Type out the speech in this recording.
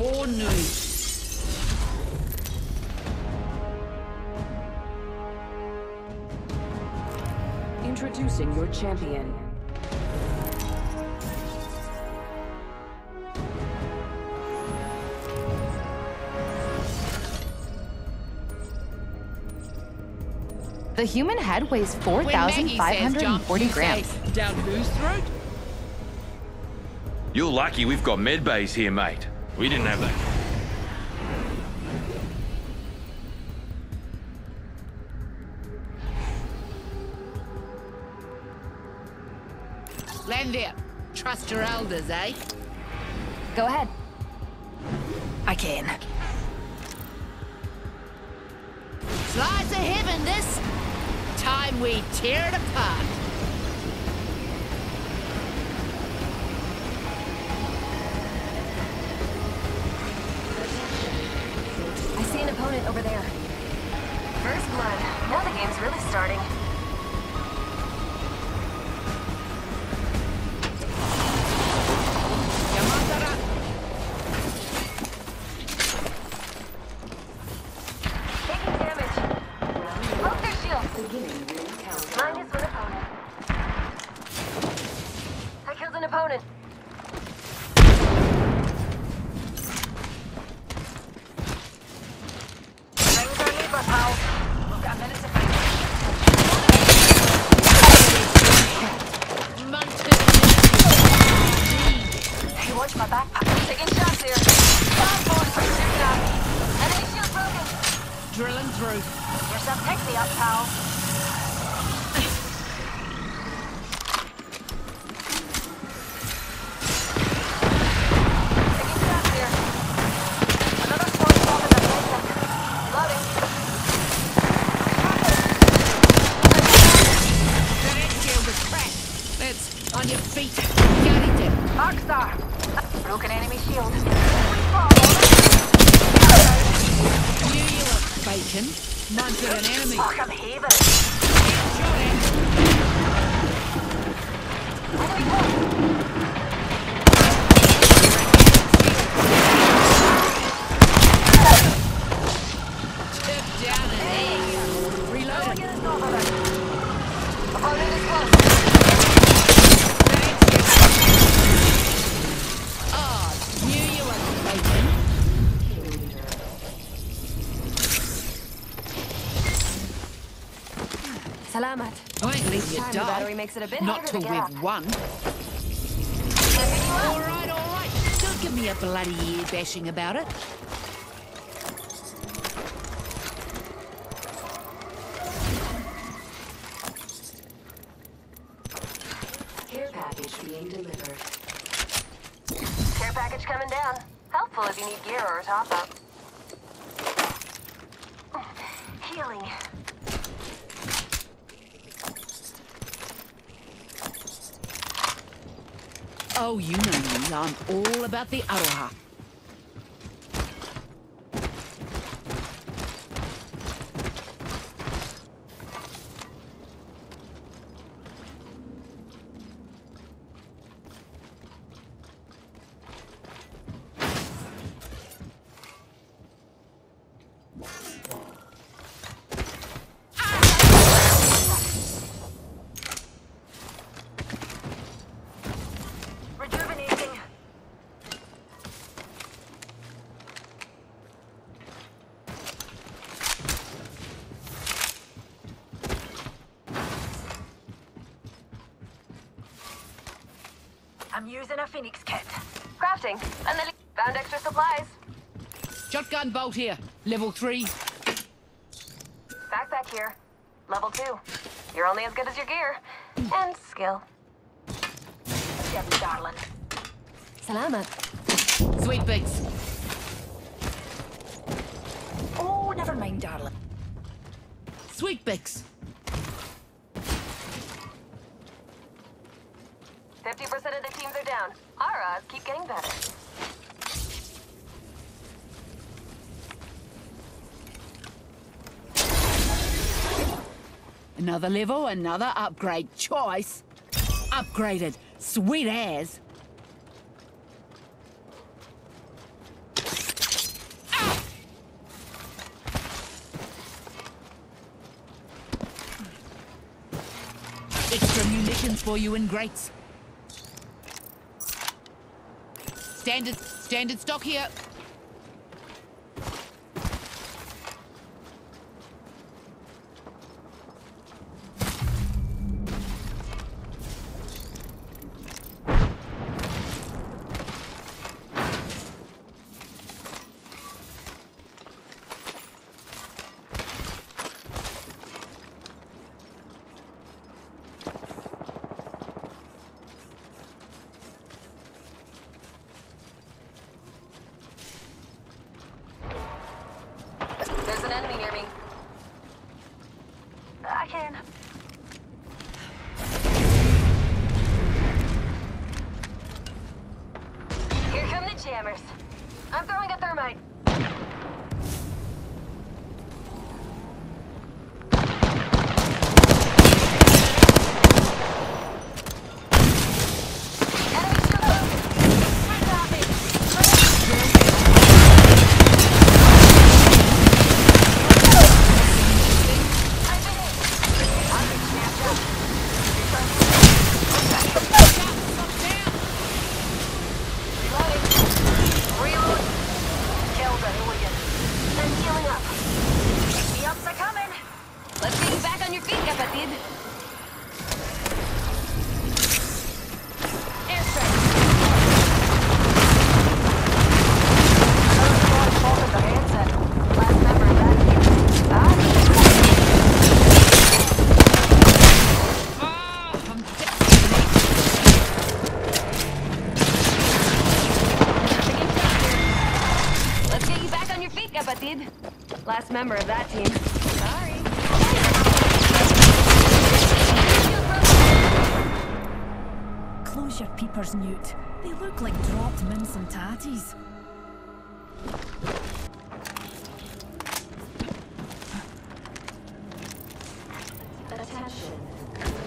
or noon. Introducing your champion. The human head weighs When Maggie says jump, 4,540 grams. say, Down whose throat? You're lucky we've got med bays here, mate. We didn't have that. Land there. Trust your elders, eh? Go ahead. I can. Slice of heaven, this. Time we tear it apart. Starting. Minus one opponent. I killed an opponent. Arcstar. Broken enemy shield. Knew you were bacon. Munted an enemy. Fuck, I'm heaving. Shot down an egg. Reloading. Opponent is close. Salamat. I you the battery makes it a bit Not till we've won. All right, all right. Don't give me a bloody ear bashing about it. Care package being delivered. Care package coming down. Helpful if you need gear or a top Oh, you know me. I'm all about the aroha. I'm using a phoenix kit. Crafting. And then found extra supplies. Shotgun bolt here. Level three. Backpack here. Level two. You're only as good as your gear. And skill. Get me, darling. Salamat. Sweet bits. Oh, never mind, darling. Sweet bix. keep getting better. Another level, another upgrade. Choice. Upgraded. Sweet as. Ah! Extra munitions for you in greats. Standard, standard stock here. An enemy near me. I can. Here come the jammers. I'm throwing a thermite. Last member of that team. Sorry. Close your peepers, Newt. They look like dropped mince and tatties. Attention.